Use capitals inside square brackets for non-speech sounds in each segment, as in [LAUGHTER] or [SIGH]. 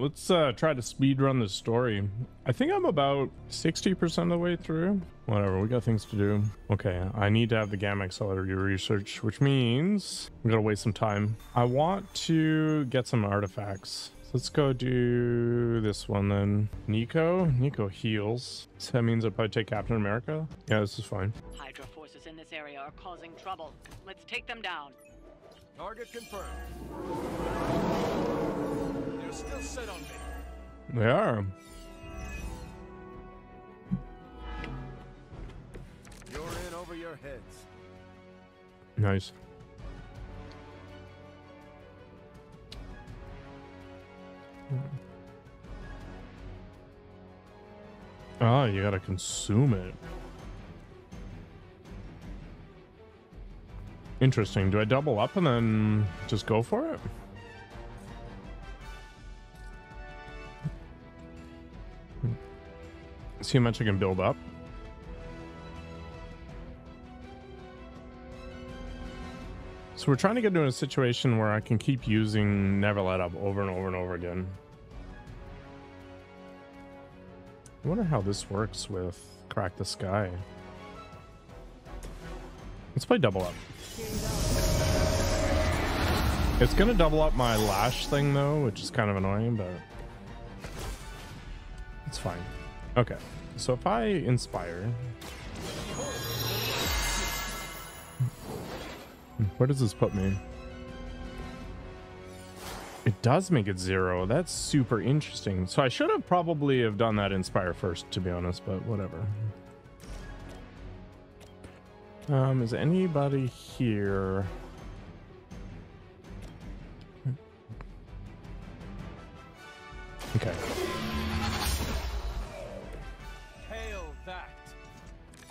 right, let's uh, try to speed run the story. I think I'm about 60% of the way through. Whatever, we got things to do. Okay, I need to have the gamma accelerator research, which means I'm gonna waste some time. I want to get some artifacts. Let's go do this one then. Nico? Nico heals. So that means I'll probably take Captain America? Yeah, this is fine. Hydra forces in this area are causing trouble. Let's take them down. Target confirmed. They're still set on me. They are. You're in over your heads. Nice. Oh, you gotta consume it. Interesting. Do I double up and then just go for it? How much I can build up. So we're trying to get into a situation where I can keep using Never Let Up over and over and over again. I wonder how this works with Crack the Sky. Let's play double up. It's gonna double up my lash thing though, which is kind of annoying, but it's fine. Okay, so if I inspire, where does this put me? It does make it zero. That's super interesting. So I should have probably have done that inspire first, to be honest, but whatever. Um, is anybody here?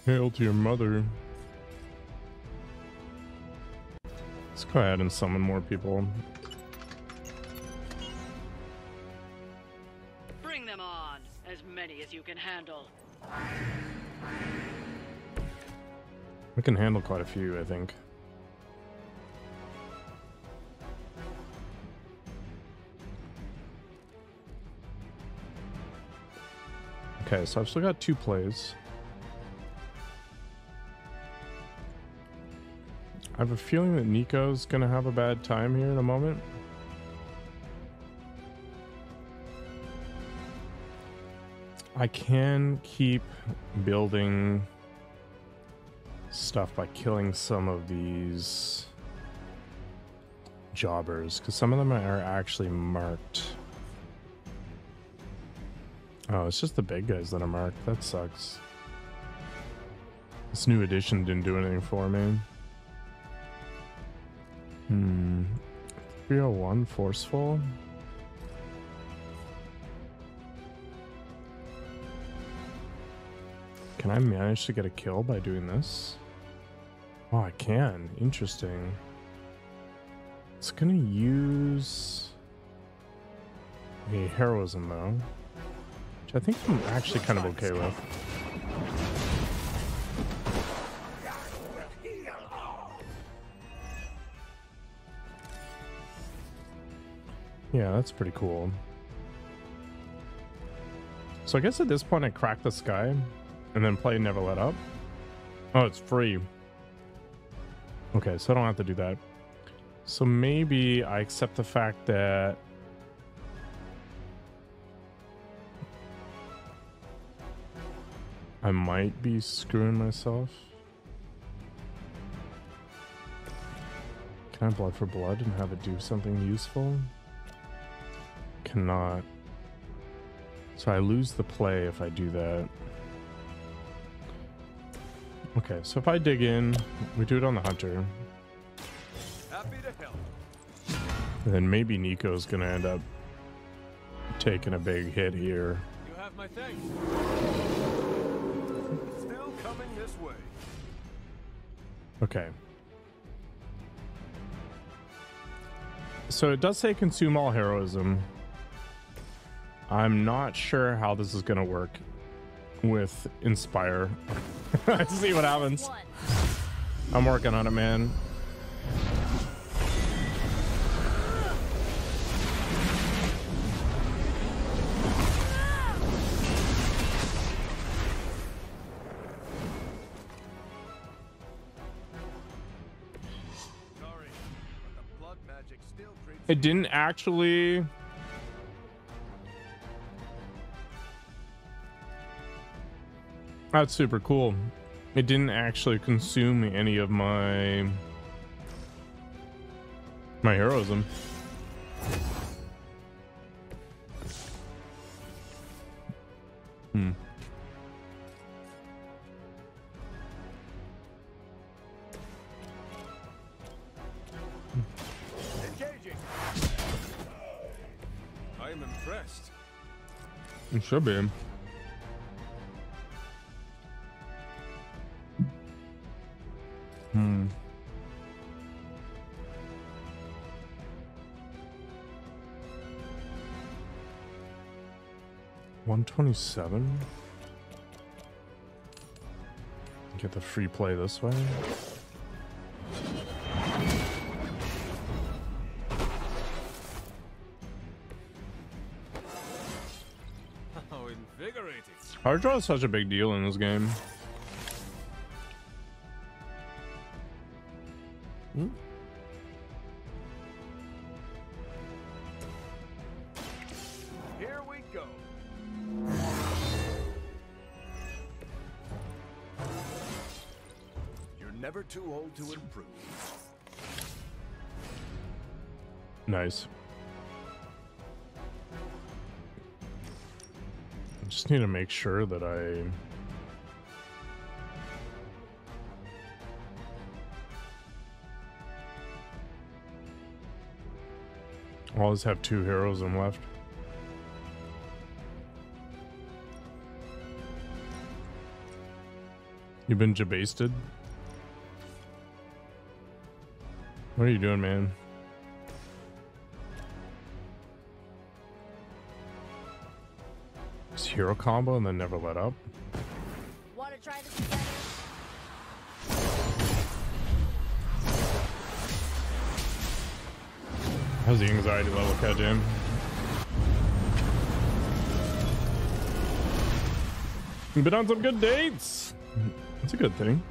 Hail to your mother. Let's go ahead and summon more people. Bring them on. As many as you can handle. We can handle quite a few, I think. Okay, so I've still got two plays. I have a feeling that Nico's gonna have a bad time here in a moment. I can keep building stuff by killing some of these jobbers because some of them are actually marked. Oh, it's just the big guys that are marked. That sucks. This new edition didn't do anything for me. Hmm. 301 forceful. Can I manage to get a kill by doing this? Oh, I can. Interesting. It's gonna use a heroism though, which I think I'm actually kind of okay with. Yeah, that's pretty cool. So I guess at this point I crack the sky and then play Never Let Up. Oh, it's free. Okay, so I don't have to do that. So maybe I accept the fact that I might be screwing myself. Can I blood for blood and have it do something useful? Cannot. So I lose the play if I do that. Okay, so if I dig in, we do it on the hunter. Happy to help. And then maybe Nico's gonna end up taking a big hit here. You have my thanks. Still coming this way. Okay. So it does say consume all heroism. I'm not sure how this is going to work with Inspire. [LAUGHS] see what happens. I'm working on it, man. It didn't actually That's super cool. It didn't actually consume any of my my heroism. Hmm. Engaging. I am impressed. It should be. Hmm. One twenty-seven. Get the free play this way. [LAUGHS] Hard draw is such a big deal in this game. Nice. I just need to make sure that I always have two heroes in left. You've been jabasted? What are you doing, man? Hero combo and then never let up. Want to try this together? How's the anxiety level cut in? You've been on some good dates. That's a good thing.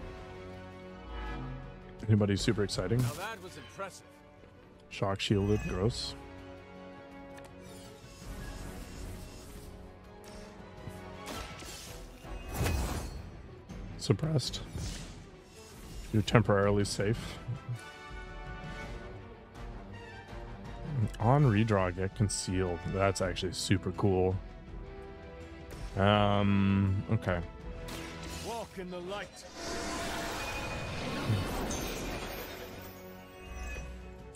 Anybody super exciting? Now that was impressive. Shock shielded, gross. Suppressed. You're temporarily safe. On redraw, get concealed. That's actually super cool. Um, okay. Walk in the light.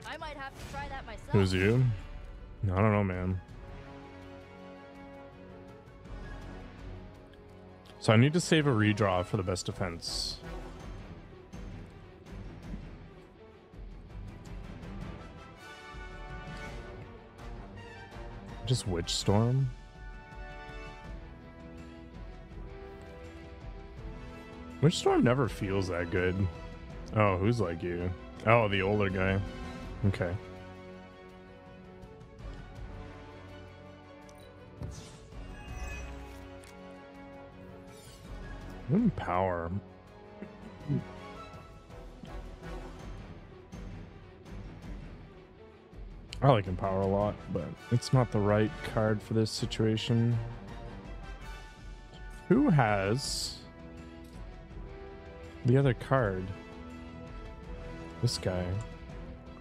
I might have to try that myself. Who's you? I don't know, man. So I need to save a redraw for the best defense. Just Witch Storm? Witch Storm never feels that good. Oh, who's like you? Oh, the older guy. Okay. Power. I like Empower a lot, but it's not the right card for this situation. Who has the other card? This guy.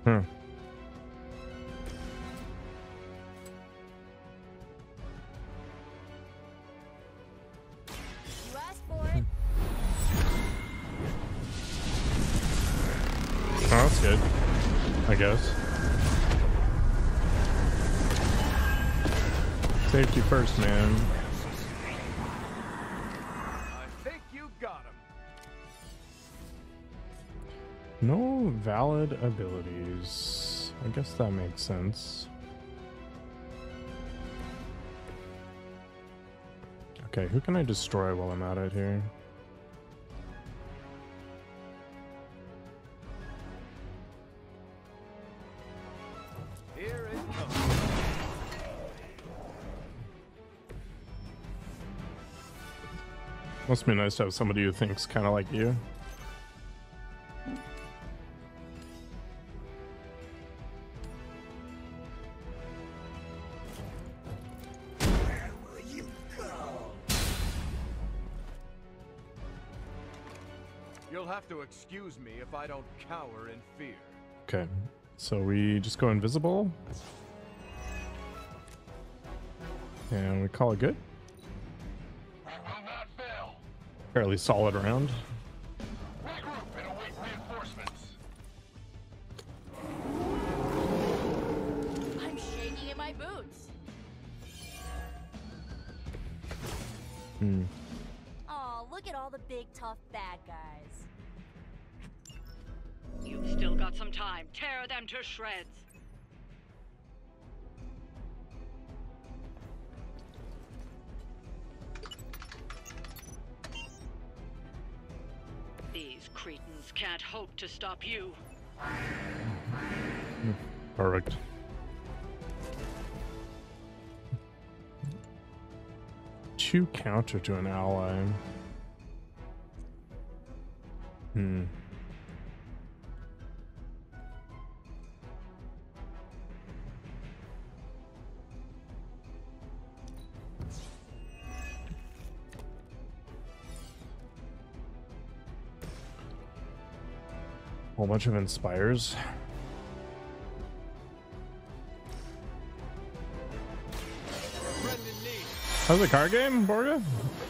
Huh. I guess. Safety first, man. I think you got him. No valid abilities. I guess that makes sense. Okay, who can I destroy while I'm at it here? Here Must be nice to have somebody who thinks kind of like you. You'll have to excuse me if I don't cower in fear. Okay, so we just go invisible. And we call it good. Fairly solid round. Regroup and await reinforcements. I'm shaking in my boots. Hmm. Aw, look at all the big tough bad guys. You've still got some time. Tear them to shreds. These cretins can't hope to stop you. Perfect. Two counter to an ally. Hmm. Whole bunch of inspires. How's the card game, Borga?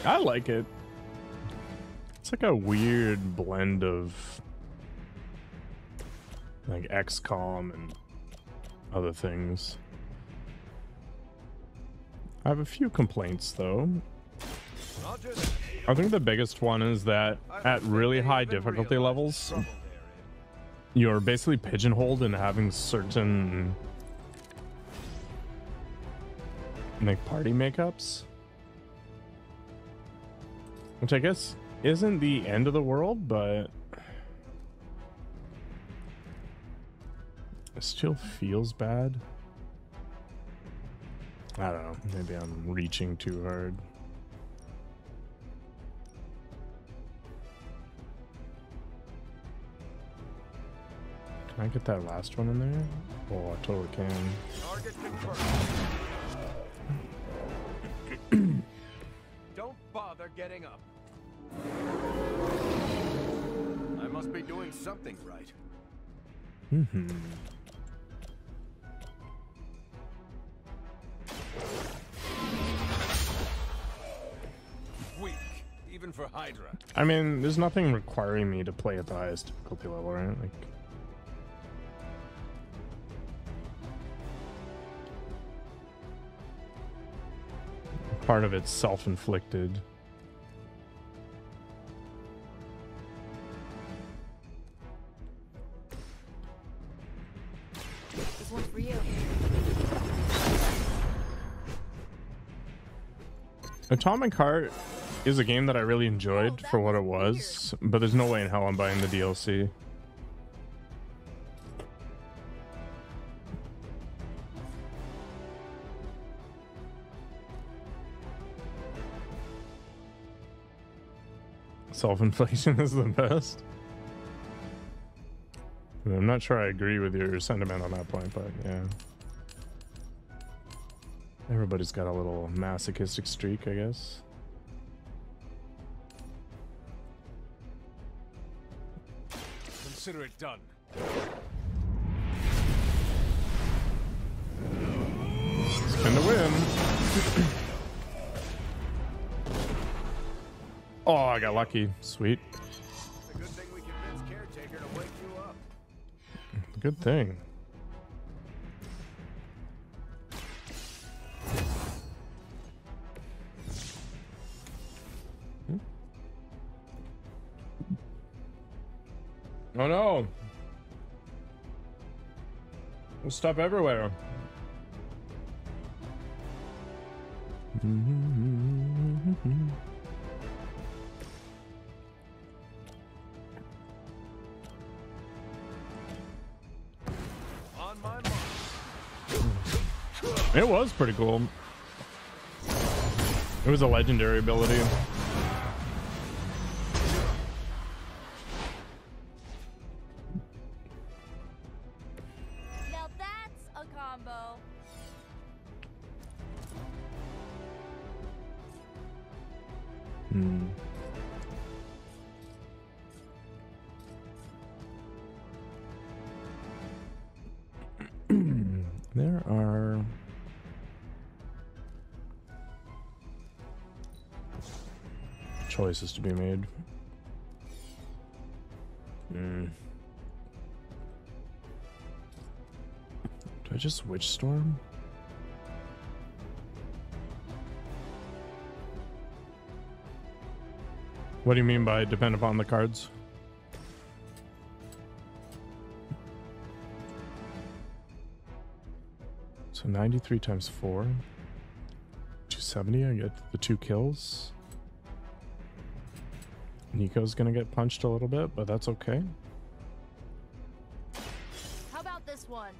I like it. It's like a weird blend of like XCOM and other things. I have a few complaints though. I think the biggest one is that at really high difficulty levels, you're basically pigeonholed in having certain like party makeups. Which i guess isn't the end of the world but it still feels bad. I don't know. Maybe i'm reaching too hard can i get that last one in there oh i totally can in. Target confirmed. [CLEARS THROAT] Don't bother getting up. I must be doing something right. hmm Weak, even for Hydra. I mean, there's nothing requiring me to play at the highest difficulty level, right? Like, part of it's self-inflicted. This one's for you. Atomic Heart is a game that I really enjoyed for what it was was, but there's no way in hell I'm buying the DLC. Self-inflation [LAUGHS] is the best. I'm not sure I agree with your sentiment on that point, but yeah. Everybody's got a little masochistic streak, I guess. Consider it done. Oh, I got lucky. Sweet. Good thing we convinced Caretaker to wake you up. Good thing. Hmm? Oh no! There's stuff everywhere. On It was pretty cool. It was a legendary ability. Choices to be made. Hmm. Do I just Witch Storm? What do you mean by depend upon the cards? So 93 times 4. 270, I get the two kills. Nico's gonna get punched a little bit, but that's okay. How about this one?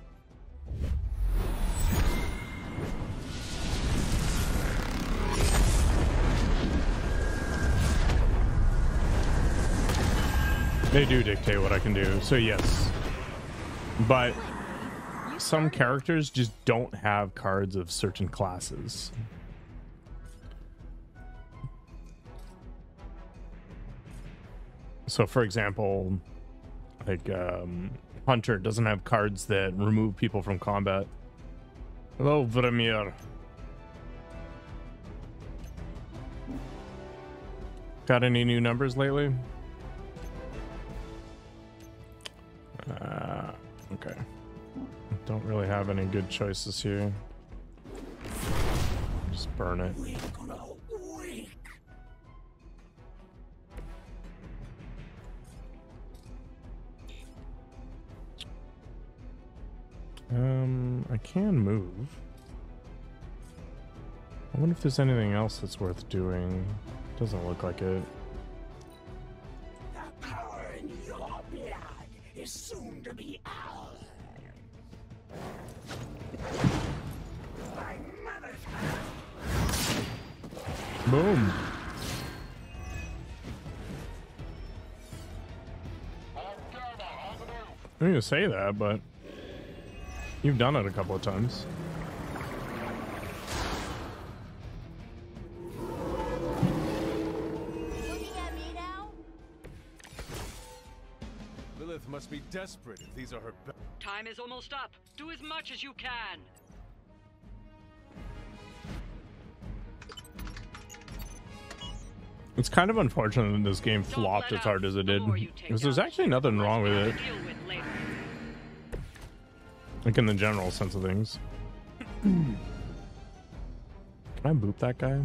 They do dictate what I can do, so yes. But some characters just don't have cards of certain classes. So, for example, like um, Hunter doesn't have cards that remove people from combat. Hello, Vladimir. Got any new numbers lately? Uh, okay. Don't really have any good choices here. Just burn it. Um, I can move. I wonder if there's anything else that's worth doing. Doesn't look like it. The power in your blood is soon to be ours. Boom. Argama on the move. I mean to say that, but you've done it a couple of times. Looking at me now? Lilith must be desperate if these are her be- Time is almost up. Do as much as you can. It's kind of unfortunate that this game flopped as hard as it did. more you take Because there's actually nothing wrong with we'll it, like in the general sense of things. [CLEARS THROAT] Can I boop that guy?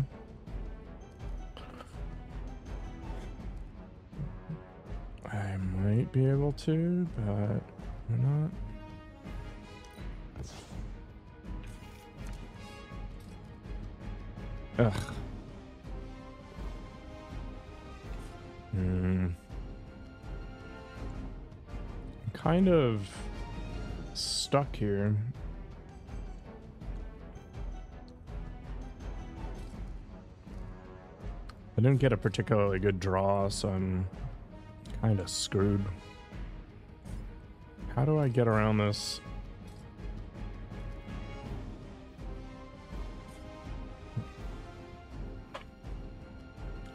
I might be able to, but I'm not. Ugh. Hmm. Kind of stuck here. I didn't get a particularly good draw, so I'm kind of screwed. How do I get around this?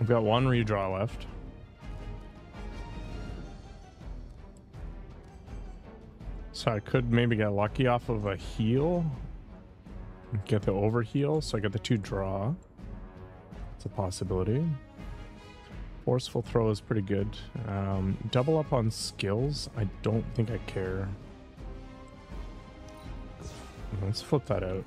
I've got one redraw left. So I could maybe get lucky off of a heal. Get the overheal, so I get the two draw. It's a possibility. Forceful throw is pretty good. Um, double up on skills, I don't think I care. Let's flip that out.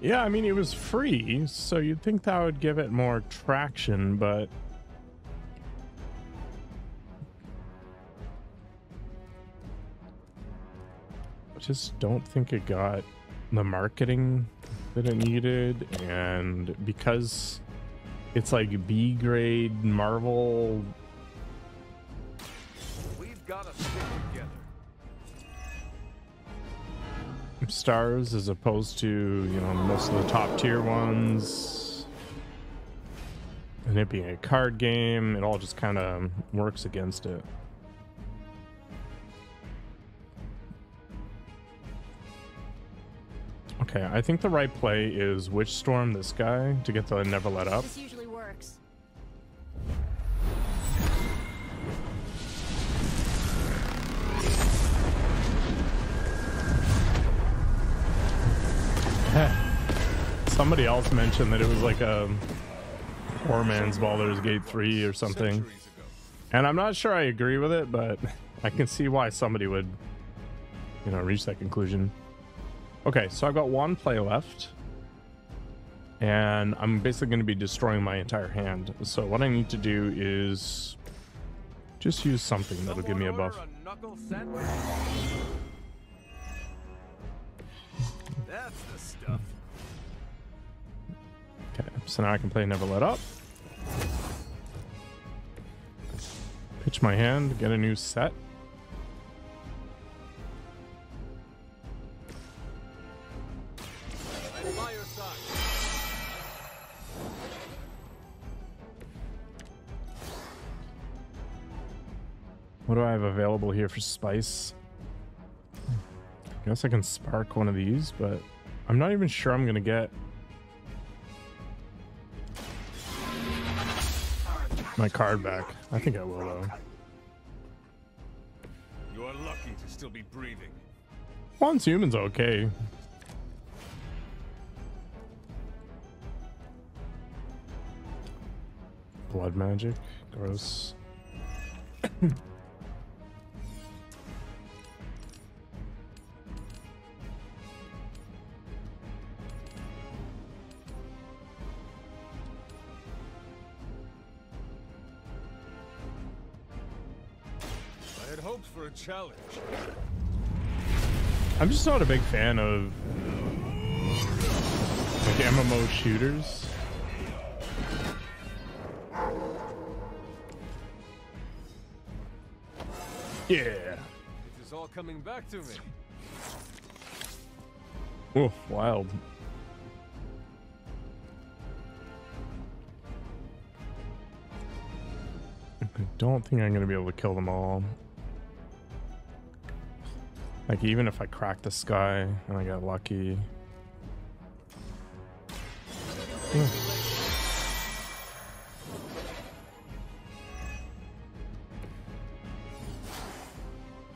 Yeah, I mean, it was free, so you'd think that would give it more traction, but just don't think it got the marketing that it needed, and because it's like B grade Marvel, We've got to stick together. stars as opposed to you know most of the top tier ones, and it being a card game, it all just kind of works against it. Okay, I think the right play is Witch Storm this guy to get the Never Let Up. This usually works. [LAUGHS] Somebody else mentioned that it was like a poor man's Baldur's Gate 3 or something. And I'm not sure I agree with it, but [LAUGHS] I can see why somebody would, you know, reach that conclusion. Okay, so I've got one play left. And I'm basically going to be destroying my entire hand. So what I need to do is just use something that'll give me a buff. That's the stuff. Okay, so now I can play Never Let Up. Pitch my hand, get a new set. What do I have available here for spice? I guess I can spark one of these, but I'm not even sure I'm gonna get my card back. I think I will though. You are lucky to still be breathing. Once human's okay. Blood magic, gross. [COUGHS] [COUGHS] [COUGHS] challenge. I'm just not a big fan of like MMO shooters. Yeah. It is all coming back to me. Oh, wild. I don't think I'm gonna be able to kill them all. Like even if I crack the sky and I get lucky. Hmm.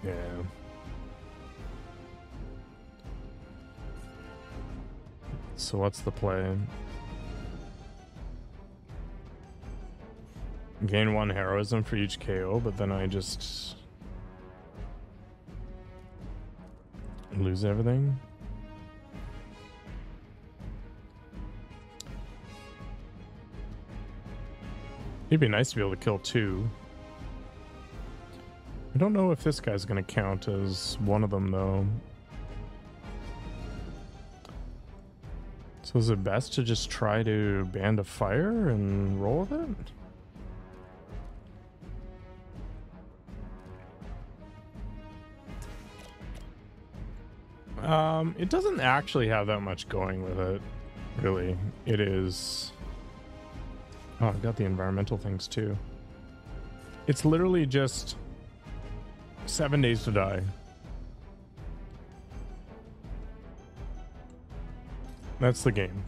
Yeah. So what's the play? Gain one heroism for each KO, but then I just lose everything. It'd be nice to be able to kill two. I don't know if this guy's gonna count as one of them though. So is it best to just try to band of fire and roll with it? Um, it doesn't actually have that much going with it, really. It is. Oh, I've got the environmental things too. It's literally just seven days to die. That's the game.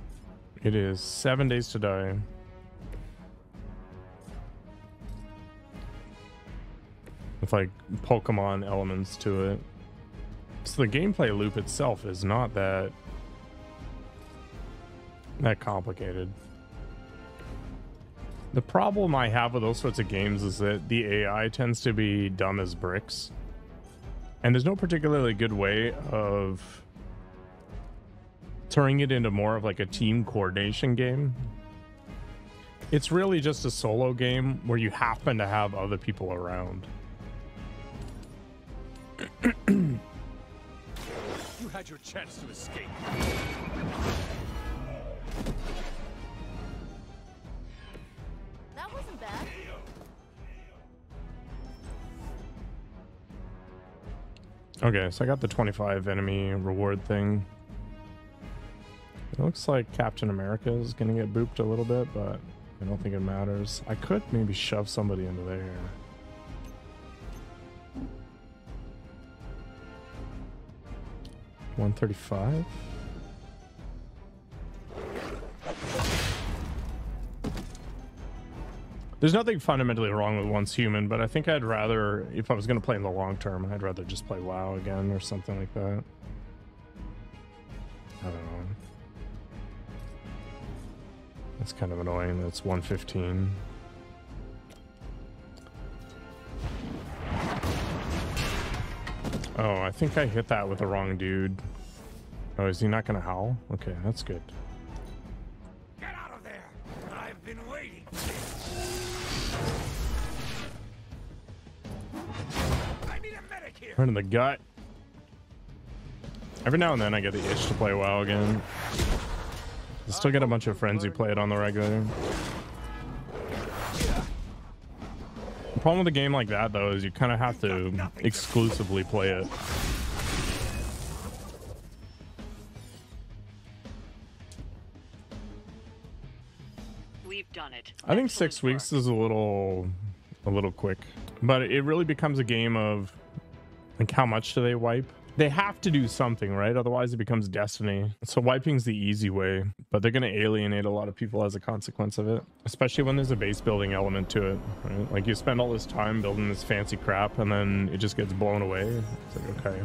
It is seven days to die. With like Pokemon elements to it. So the gameplay loop itself is not that that complicated. The problem I have with those sorts of games is that the AI tends to be dumb as bricks. And there's no particularly good way of turning it into more of like a team coordination game. It's really just a solo game where you happen to have other people around. [CLEARS THROAT] You had your chance to escape. That wasn't bad. Okay, so I got the 25 enemy reward thing. It looks like Captain America is gonna get booped a little bit, but I don't think it matters. I could maybe shove somebody into there. 135? There's nothing fundamentally wrong with once human, but I think I'd rather, if I was going to play in the long term, I'd rather just play WoW again or something like that. I don't know. That's kind of annoying. That's 115. Oh, I think I hit that with the wrong dude. Oh, is he not gonna howl? Okay, that's good. Get out of there! I've been waiting. I need a medic here. Right in the gut. Every now and then I get the itch to play WoW again. I still get a bunch of friends who play it on the regular. Problem with a game like that though is you kind of have to exclusively play it. We've done it. I think six weeks is a little, a little quick, but it really becomes a game of like how much do they wipe? They have to do something, right? Otherwise, it becomes Destiny. So wiping's the easy way, but they're going to alienate a lot of people as a consequence of it, especially when there's a base building element to it. Right? Like you spend all this time building this fancy crap, and then it just gets blown away. It's like okay.